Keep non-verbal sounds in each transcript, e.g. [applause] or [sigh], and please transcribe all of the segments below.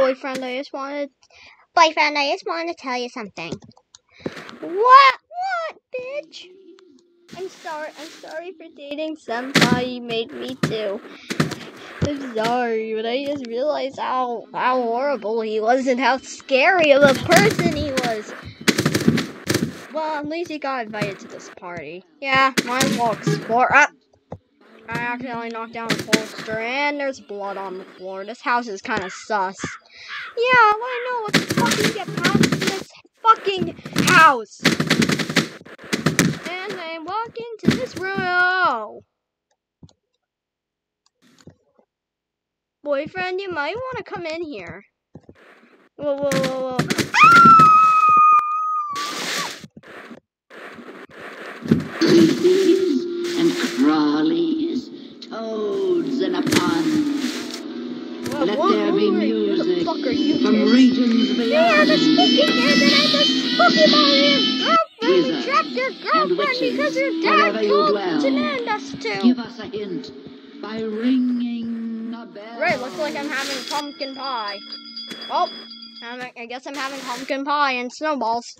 boyfriend, I just wanted, boyfriend, I just wanted to tell you something. What? What, bitch? I'm sorry. I'm sorry for dating senpai. You made me do. I'm sorry, but I just realized how how horrible he was and how scary of a person he was. Well, at least he got invited to this party. Yeah, mine as well. Up. I accidentally knocked down a poster, and there's blood on the floor. This house is kind of sus. Yeah, I know. Let's fucking get past this fucking house. And I walk into this room. Boyfriend, you might want to come in here. Whoa, whoa, whoa, whoa. [laughs] and crawlies, toads and a pond. Let whoa, there be music are you? Who the fuck are you, from kid? regions Yeah, beyond. the spooky kid that had the spooky Mario girlfriend Wizards trapped your and girlfriend because her dad told dwell. Us to. Give us a hint by ringing a bell. Right, looks like I'm having pumpkin pie. Oh, I guess I'm having pumpkin pie and snowballs.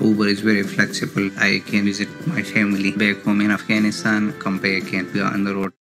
Uber is very flexible. I can visit my family back home in Afghanistan, come back and be on the road.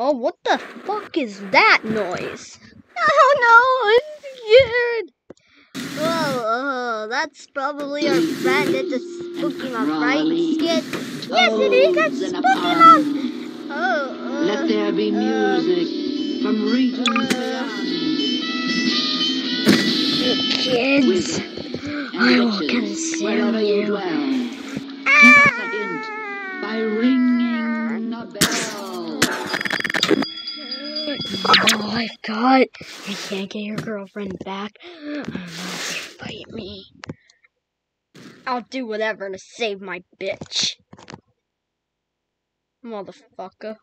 Oh, what the fuck is that noise? [laughs] Oh no, I'm scared. Oh, oh, that's probably our friend. It's a Spooky Mom, right? Skid. Yes, it is. That's Toads in a Spooky. Mom. Oh, uh, Let there be uh, music from regions uh, beyond. kids. I will consume you you. dwell, give us a hint by ringing Oh, I got. You can't get your girlfriend back fight me. I'll do whatever to save my bitch. Motherfucker.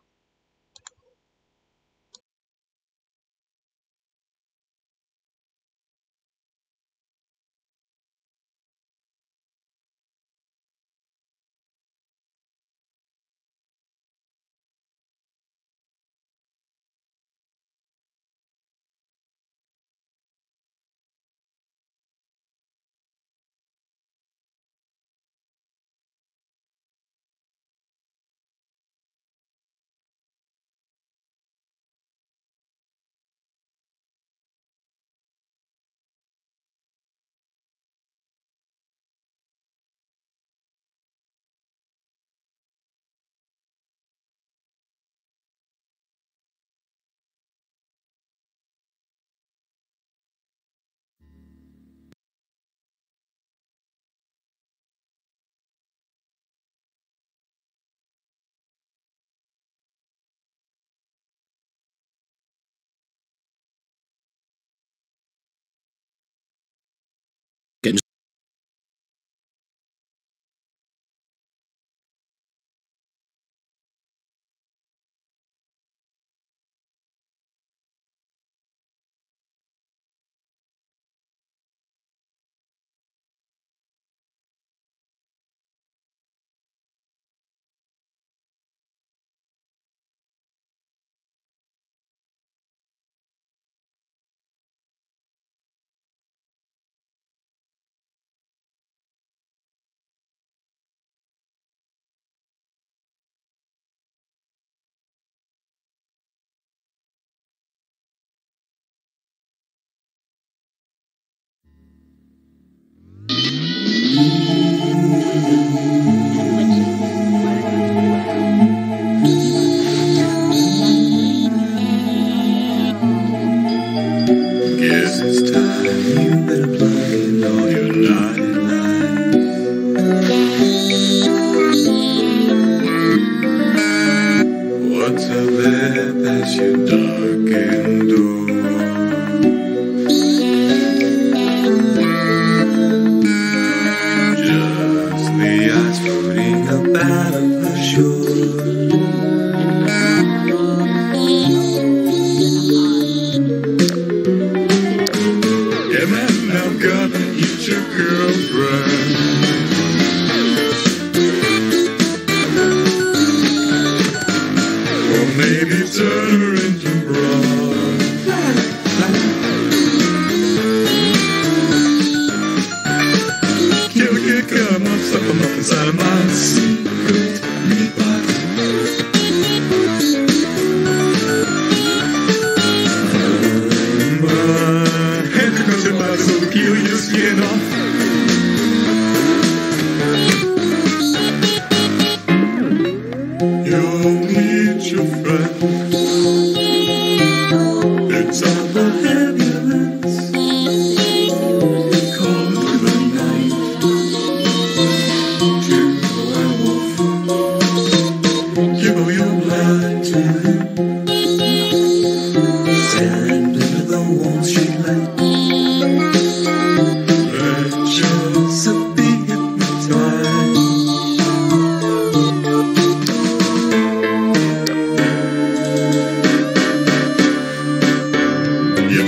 Maybe turn her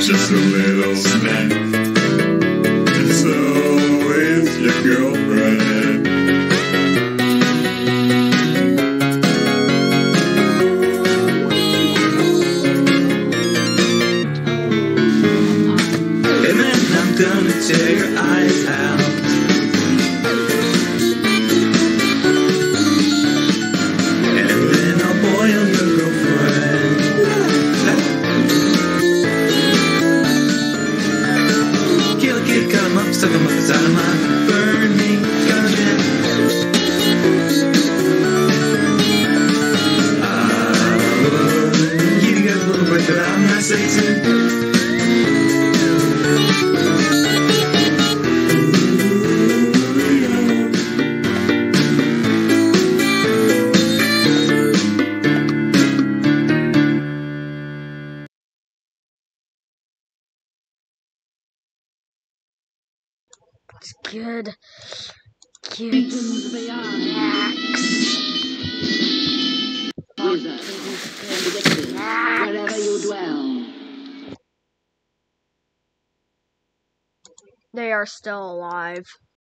just a little snack. And so is your girlfriend. And then I'm gonna tear your eyes out. Satan. It's good. Good. They are still alive.